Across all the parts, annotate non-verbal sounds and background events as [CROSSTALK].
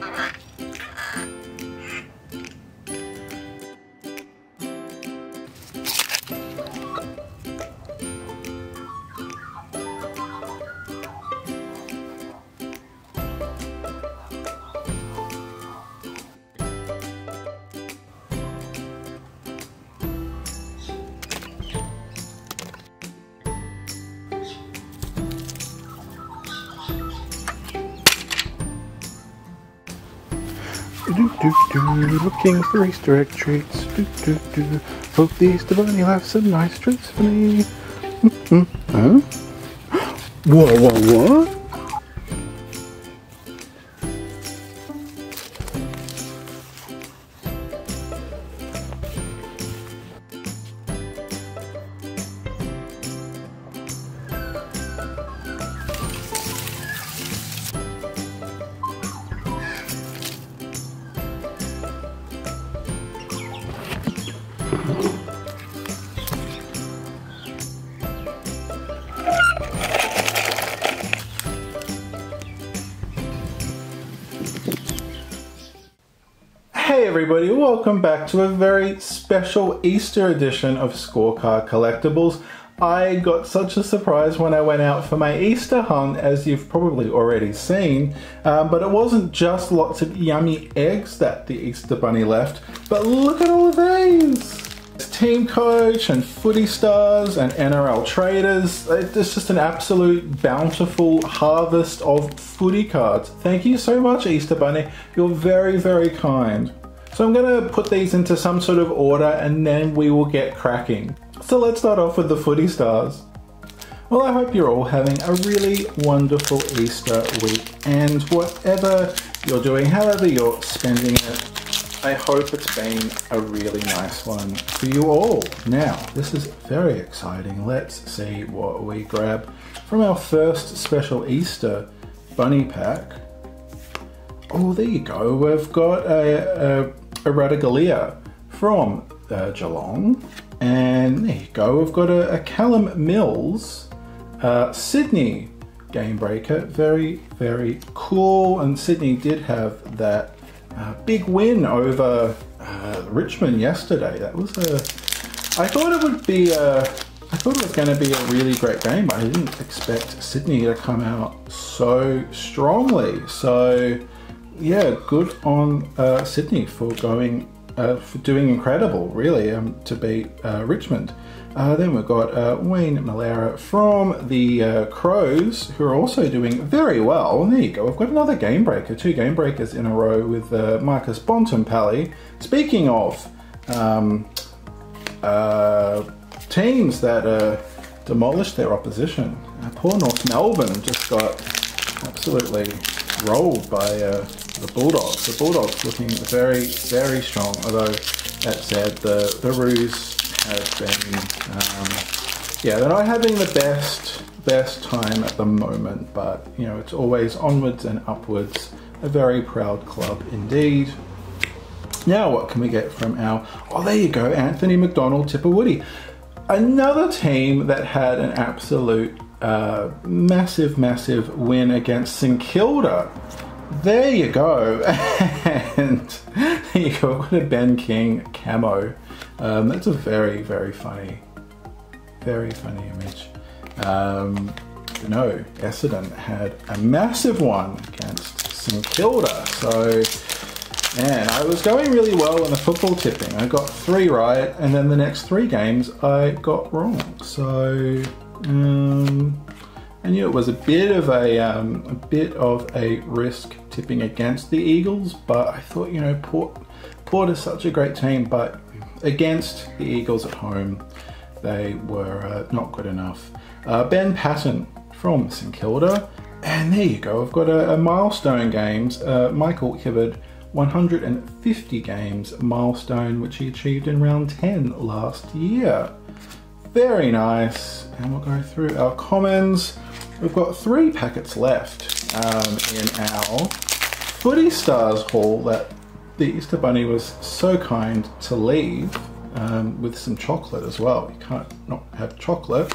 Bye-bye. Do, do, looking for Easter egg treats. Do, do, do. Hope the Easter Bunny will have some nice treats for me. Mm-hmm. Huh? [GASPS] Whoa, whoa, what? Welcome back to a very special Easter edition of Scorecard Collectables. I got such a surprise when I went out for my Easter hunt, as you've probably already seen. Um, but it wasn't just lots of yummy eggs that the Easter Bunny left, but look at all of these! It's Team Coach and Footy Stars and NRL Traders. It's just an absolute bountiful harvest of footy cards. Thank you so much, Easter Bunny. You're very, very kind. So I'm going to put these into some sort of order and then we will get cracking. So let's start off with the Footy Stars. Well, I hope you're all having a really wonderful Easter week and whatever you're doing, however you're spending it, I hope it's been a really nice one for you all. Now, this is very exciting. Let's see what we grab from our first special Easter bunny pack. Oh, there you go. We've got a, a a Ratugolea from uh, Geelong. And there you go, we've got a, a Callum Mills uh, Sydney game breaker. Very, very cool. And Sydney did have that uh, big win over uh, Richmond yesterday. That was a. I thought it would be a. I thought it was going to be a really great game, but I didn't expect Sydney to come out so strongly. So yeah, good on uh, Sydney for going uh, for doing incredible, really, um, to beat uh, Richmond. Uh, then we've got uh, Wayne Milera from the uh, Crows, who are also doing very well. And there you go, we've got another game breaker, two game breakers in a row with Marcus Bontempelli. Speaking of um, teams that demolished their opposition, poor North Melbourne just got absolutely rolled by the Bulldogs. The Bulldogs looking very, very strong, although that said, the, the Roos have been, um, yeah, they're not having the best, best time at the moment, but, you know, it's always onwards and upwards. A very proud club indeed. Now, what can we get from our, oh, there you go, Anthony McDonald, Tipungwuti. Another team that had an absolute uh, massive, massive win against St Kilda. There you go. [LAUGHS] and there you go. What a Ben King camo. Um, that's a very, very funny, very funny image. Um, no, Essendon had a massive one against St Kilda. So, man, I was going really well in the football tipping. I got three right, and then the next three games I got wrong. So, um, I knew it was a bit of a, um, a bit of a risk tipping against the Eagles, but I thought, you know, Port, Port is such a great team, but against the Eagles at home, they were uh, not good enough. Uh, ben Paton from St Kilda, and there you go, I've got a, a milestone games. Uh, Michael Hibberd, 150 games milestone, which he achieved in round 10 last year. Very nice. And we'll go through our commons. We've got three packets left um, in our Footy Stars haul that the Easter Bunny was so kind to leave um, with some chocolate as well. You can't not have chocolate.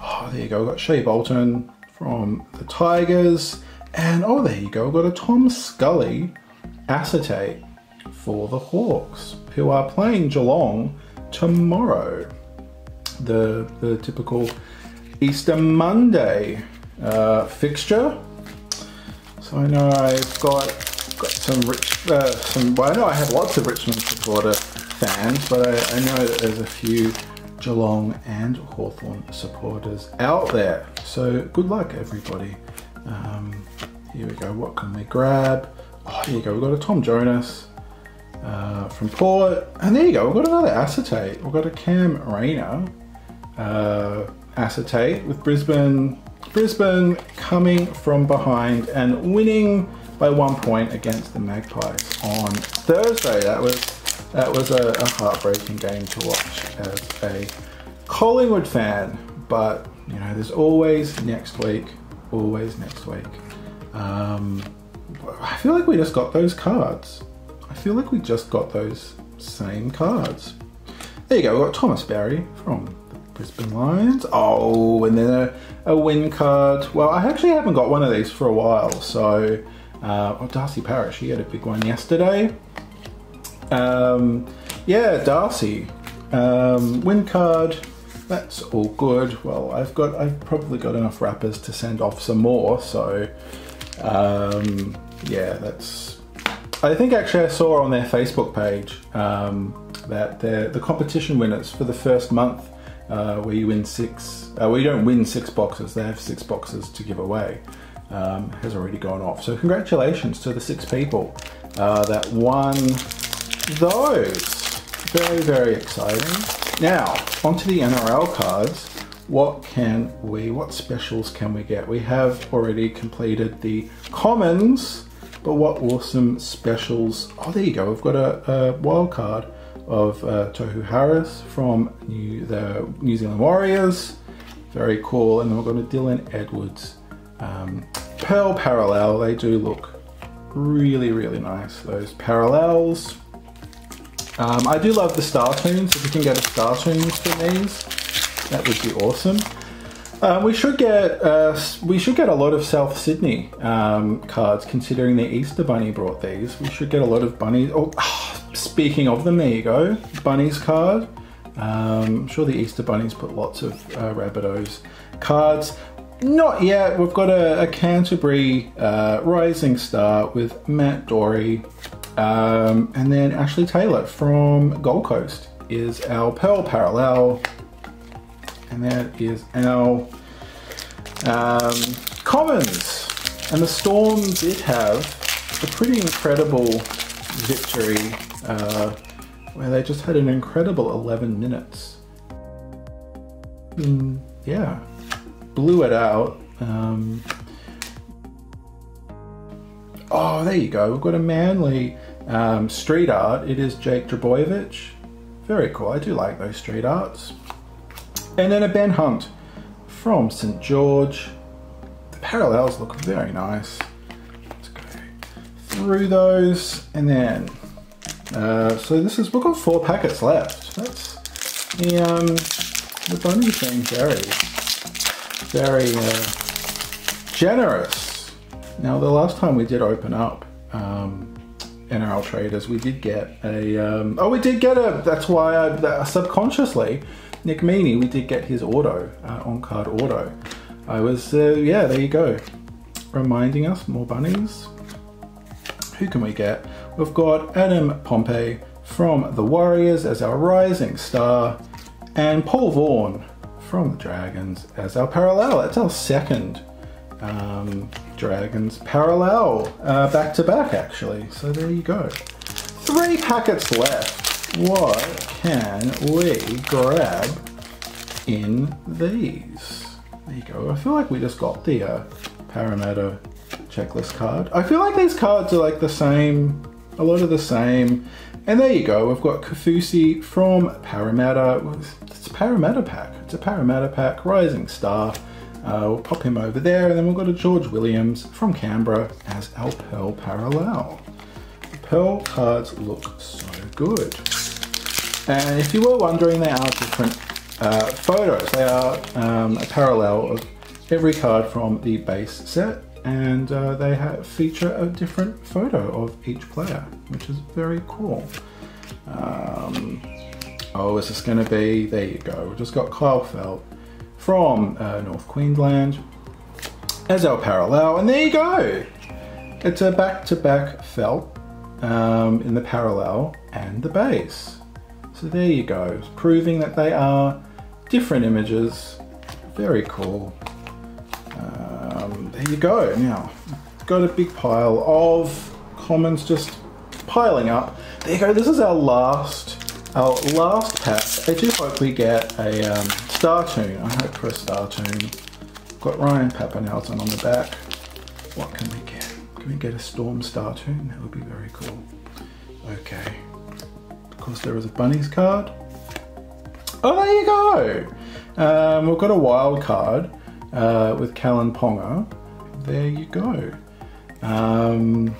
Oh, there you go. We've got Shai Bolton from the Tigers. And oh, there you go. We've got a Tom Scully acetate for the Hawks, who are playing Geelong tomorrow. The, the typical Easter Monday uh, fixture. So I know I've got got some rich, uh, some. Well, I know I have lots of Richmond supporter fans, but I, I know that there's a few Geelong and Hawthorn supporters out there. So good luck, everybody. Um, here we go. What can we grab? Oh, here you go. We've got a Tom Jonas uh, from Port. And there you go. We've got another acetate. We've got a Cam Rayner uh, acetate with Brisbane. Brisbane coming from behind and winning by one point against the Magpies on Thursday. That was that was a, a heartbreaking game to watch as a Collingwood fan. But you know, there's always next week. Always next week. Um, I feel like we just got those cards. I feel like we just got those same cards. There you go, we got Thomas Barry from Brisbane Lions. Oh, and then a, a win card. Well, I actually haven't got one of these for a while, so... Uh, oh, Darcy Parish, he had a big one yesterday. Um, yeah, Darcy. Um, win card. That's all good. Well, I've got, I've probably got enough wrappers to send off some more, so um, yeah, that's. I think actually I saw on their Facebook page um, that the competition winners for the first month, uh, where you win six, uh, you don't win six boxes, they have six boxes to give away, um, has already gone off. So, congratulations to the six people uh, that won those. Very, very exciting. Now, onto the NRL cards what can we, what specials can we get? We have already completed the commons, but what awesome specials. Oh, there you go. We've got a, a wild card of uh, Tohu Harris from New, the New Zealand Warriors. Very cool. And then we've got a Dylan Edwards um, Pearl Parallel. They do look really, really nice. Those parallels. Um, I do love the Star Tunes. If you can get a Star Tunes for these, that would be awesome. Uh, we should get uh, we should get a lot of South Sydney um, cards, considering the Easter Bunny brought these. We should get a lot of bunnies. Oh, speaking of them, there you go, bunnies card. Um, I'm sure the Easter Bunnies put lots of uh, Rabbitohs cards. Not yet. We've got a, a Canterbury uh, Rising Star with Matt Doorey. um, and then Ashley Taylor from Gold Coast is our Pearl Parallel and that is our um, commons. And the Storm did have a pretty incredible victory uh, they just had an incredible 11 minutes. Mm, yeah, blew it out. Um, oh, there you go. We've got a manly um, street art. It is Jake Trbojevic. Very cool. I do like those street arts. And then a Ben Hunt from St. George. The parallels look very nice. Let's go through those and then, uh, so this is, we've got four packets left. That's the, um, the bunny's being very, very uh, generous. Now the last time we did open up um, NRL traders, we did get a, um, oh we did get a, that's why I, subconsciously, Nick Meaney, we did get his auto, uh, on card auto. I was, uh, yeah, there you go. Reminding us, more bunnies. Who can we get? We've got Adam Pompey from the Warriors as our rising star, and Paul Vaughan from the Dragons as our parallel. That's our second um, Dragons parallel, uh, back to back actually. So there you go. Three packets left what can we grab in these? There you go. I feel like we just got the uh, Parramatta checklist card. I feel like these cards are like the same, a lot of the same. And there you go, we've got Kafusi from Parramatta. It's a Parramatta pack. It's a Parramatta pack, Rising Star. Uh, we'll pop him over there, and then we've got a George Williams from Canberra as our Pearl Parallel. The Pearl cards look so good. And if you were wondering, they are different uh, photos. They are um, a parallel of every card from the base set. And uh, they feature a different photo of each player, which is very cool. Um, oh, is this going to be? There you go. We've just got Kyle Feldt from uh, North Queensland as our parallel, and there you go. It's a back-to-back felt um, in the parallel and the base. So there you go, proving that they are different images. Very cool. There you go. Now, got a big pile of commons just piling up. There you go. This is our last, our last pack. I do hope we get a um, star tune. I hope for a star tune. Got Ryan Papenhuyzen on the back. What can we get? Can we get a Storm Star tune? That would be very cool. Okay. Of course, there is a Bunnies card. Oh, there you go. Um, we've got a wild card uh, with Kalyn Ponga. There you go. Um,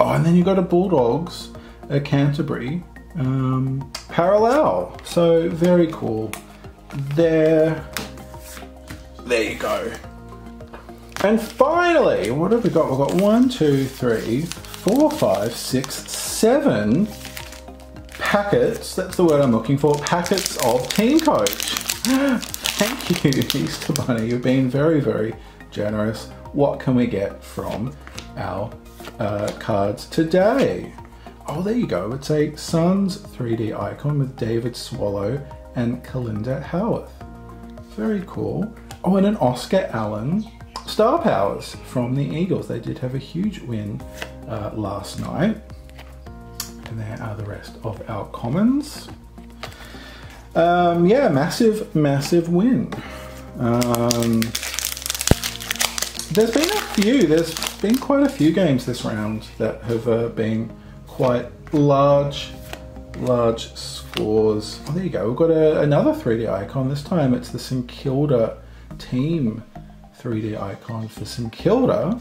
oh, and then you got a Bulldogs, a Canterbury um, parallel. So very cool. There, there you go. And finally, what have we got? We've got one, two, three, four, five, six, seven packets. That's the word I'm looking for. Packets of Team Coach. [GASPS] Thank you, [LAUGHS] Easter Bunny. You've been very, very generous. What can we get from our uh, cards today? Oh, there you go. It's a Suns 3D icon with David Swallow and Kalinda Howarth. Very cool. Oh, and an Oscar Allen Star Powers from the Eagles. They did have a huge win uh, last night. And there are the rest of our commons. Um, yeah, massive, massive win. Um, there's been a few, there's been quite a few games this round that have uh, been quite large, large scores. Oh, there you go. We've got a, another 3D icon. This time it's the St Kilda team 3D icon for St Kilda.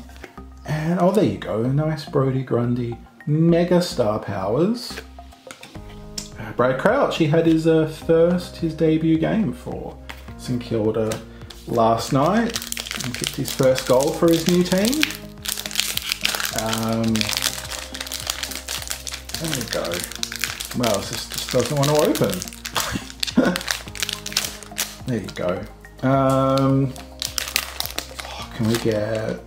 And oh, there you go. Nice Brodie Grundy mega star powers. Uh, Brad Crouch, he had his uh, first, his debut game for St Kilda last night. He kicked his first goal for his new team. Um, there we go. Well, this just doesn't want to open. [LAUGHS] there you go. Um, oh, can we get?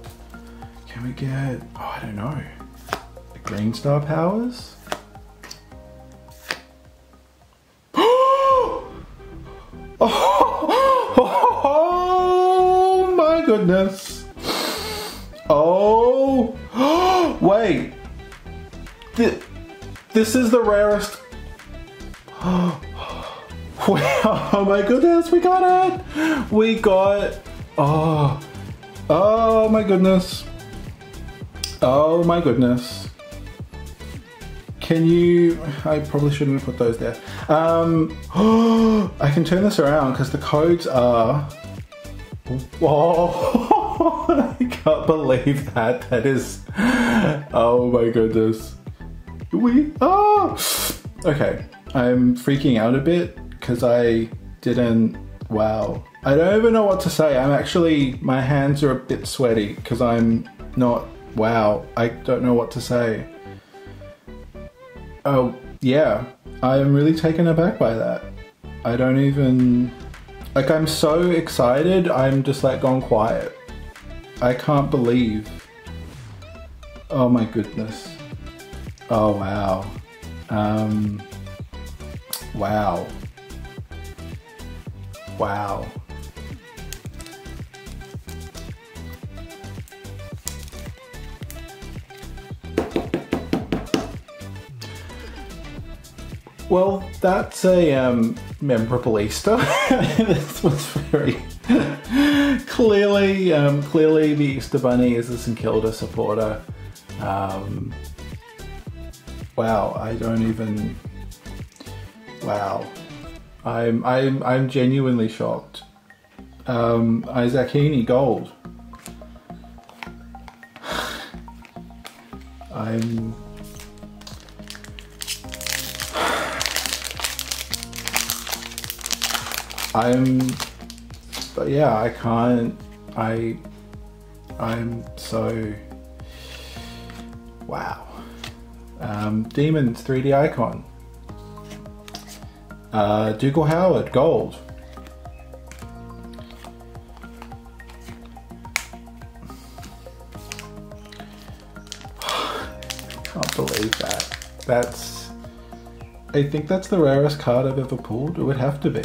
Can we get? Oh, I don't know. The green star powers. Goodness. Oh, [GASPS] wait. This is the rarest. [GASPS] [LAUGHS] Oh my goodness, we got it! We got. Oh. Oh my goodness. Oh my goodness. Can you. I probably shouldn't have put those there. Um, [GASPS] I can turn this around because the codes are. Whoa! [LAUGHS] I can't believe that. That is. Oh my goodness. We. Oh! Okay. I'm freaking out a bit because I didn't. Wow. I don't even know what to say. I'm actually. My hands are a bit sweaty because I'm not. Wow. I don't know what to say. Oh, yeah. I am really taken aback by that. I don't even. Like, I'm so excited, I'm just like gone quiet. I can't believe. Oh my goodness. Oh wow. Um. Wow. Wow. Well, that's a um, memorable Easter. [LAUGHS] this was very [LAUGHS] clearly, um, clearly the Easter Bunny is a St Kilda supporter. Um, wow, I don't even. Wow. I'm I'm I'm genuinely shocked. Um, Isaac Heaney gold. [SIGHS] I'm. I'm. But yeah, I can't. I. I'm so wow. Um, Demons 3D icon. Uh, Dougal Howard gold. [SIGHS] Can't believe that. That's. I think that's the rarest card I've ever pulled. It would have to be.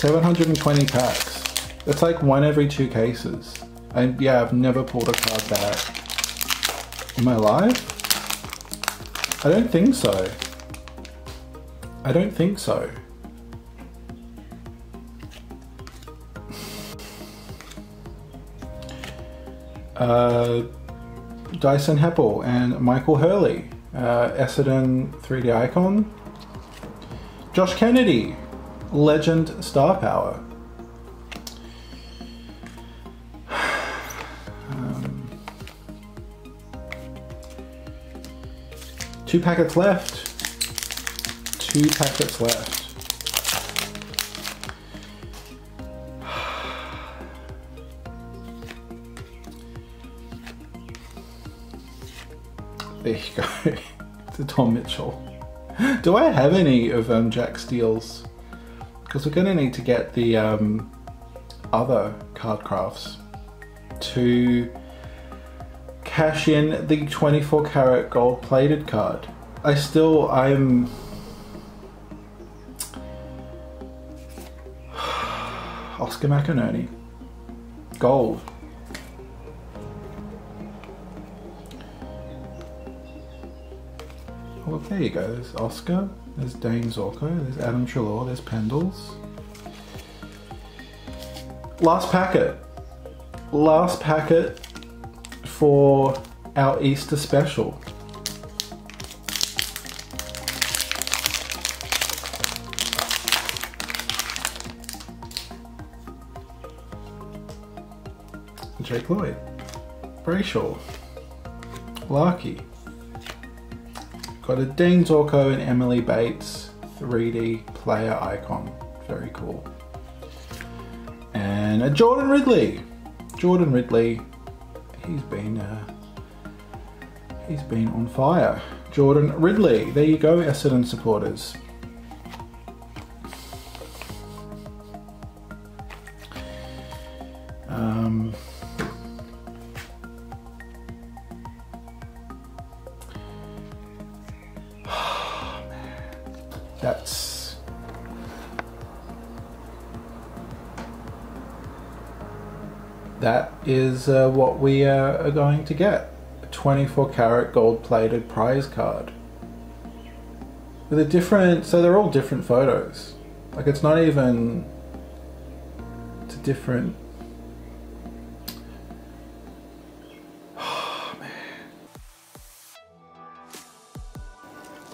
720 packs. That's like one every two cases. And yeah, I've never pulled a card back in my life. I don't think so. I don't think so. [SIGHS] Uh, Dyson Heppell and Michael Hurley, uh, Essendon 3D icon. Josh Kennedy, Legend Star Power. Um, two packets left. Two packets left. [SIGHS] There you go. [LAUGHS] to Tom Mitchell. Do I have any of um, Jack Steele's? Because we're going to need to get the um, other card crafts to cash in the 24 karat gold plated card. I still, I'm... [SIGHS] Oscar McInerney. Gold. Well, there you go. There's Oscar, there's Dayne Zorko, there's Adam Treloar, there's Pendles. Last packet. Last packet for our Easter special. Jake Lloyd, Brayshaw, Larkey, got a Dean Zorko and Emily Bates 3D player icon, very cool. And a Jordan Ridley, Jordan Ridley, he's been uh, he's been on fire. Jordan Ridley, there you go, Essendon supporters. Is uh, what we uh, are going to get. A 24 karat gold plated prize card. With a different so they're all different photos. Like it's not even it's a different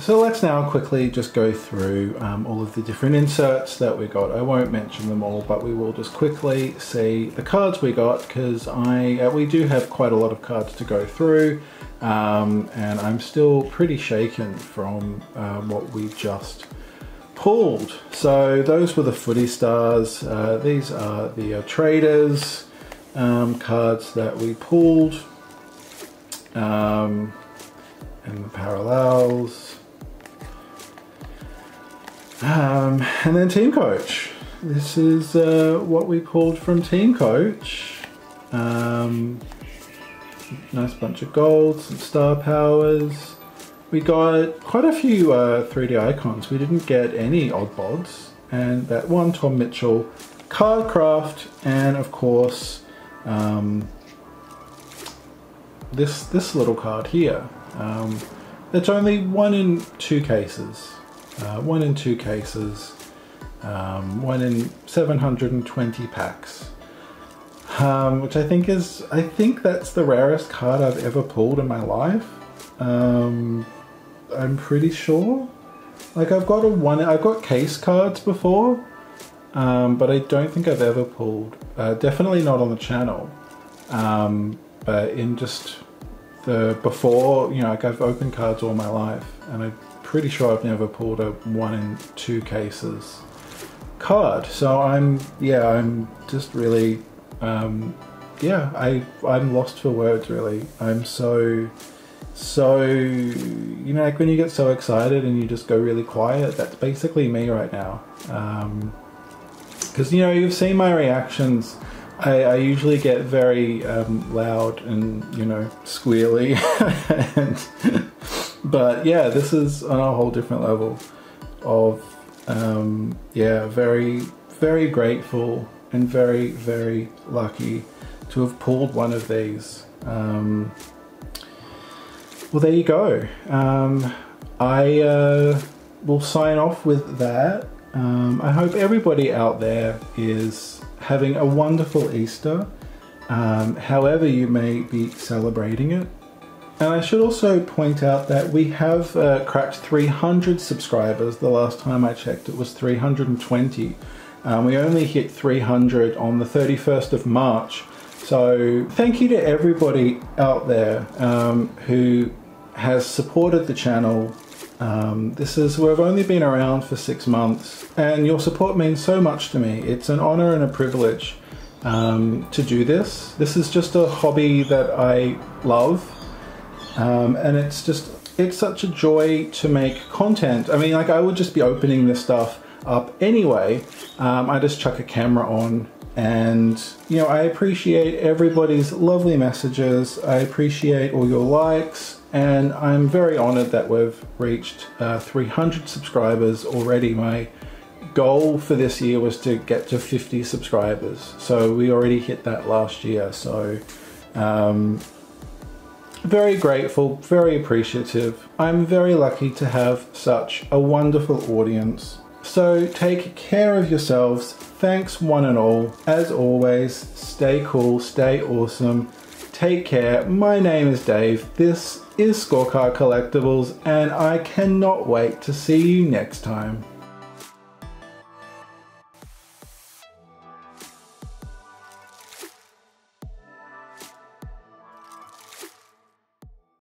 So let's now quickly just go through um, all of the different inserts that we got. I won't mention them all, but we will just quickly see the cards we got because I uh, we do have quite a lot of cards to go through, um, and I'm still pretty shaken from uh, what we just pulled. So those were the footy stars. Uh, these are the uh, traders um, cards that we pulled, um, and the parallels. Um, and then Team Coach. This is uh, what we pulled from Team Coach. Um, nice bunch of gold, some star powers. We got quite a few uh, 3D icons. We didn't get any odd bods. And that one Tom Mitchell, Cardcraft, and of course um, this this little card here. Um, it's only one in two cases. Uh, one in two cases, um, one in 720 packs. Um, which I think is, I think that's the rarest card I've ever pulled in my life. Um, I'm pretty sure. Like I've got a one, I've got case cards before, um, but I don't think I've ever pulled. Uh, definitely not on the channel. Um, but in just the before, you know, like I've opened cards all my life, and I pretty sure I've never pulled a one in two cases card. So I'm, yeah, I'm just really um, yeah, I I'm lost for words really. I'm so so you know like when you get so excited and you just go really quiet. That's basically me right now. Because you know you've seen my reactions. I, I usually get very um, loud and you know squealy, [LAUGHS] and, but yeah, this is on a whole different level of um, yeah, very very grateful and very very lucky to have pulled one of these. Um, well, there you go. Um, I uh, will sign off with that. Um, I hope everybody out there is having a wonderful Easter, um, however you may be celebrating it. And I should also point out that we have uh, cracked 300 subscribers. The last time I checked, it was 320. Um, we only hit 300 on the 31st of March. So thank you to everybody out there um, who has supported the channel. Um, this is we've only been around for six months, and your support means so much to me. It's an honor and a privilege um, to do this. This is just a hobby that I love, um, and it's just it's such a joy to make content. I mean, like I would just be opening this stuff up anyway. Um, I just chuck a camera on and, you know, I appreciate everybody's lovely messages. I appreciate all your likes. And I'm very honored that we've reached uh, 300 subscribers already. My goal for this year was to get to 50 subscribers. So we already hit that last year. So, um, very grateful, very appreciative. I'm very lucky to have such a wonderful audience. So take care of yourselves. Thanks, one and all. As always, stay cool, stay awesome. Take care. My name is Dave. This is Scorecard Collectables, and I cannot wait to see you next time.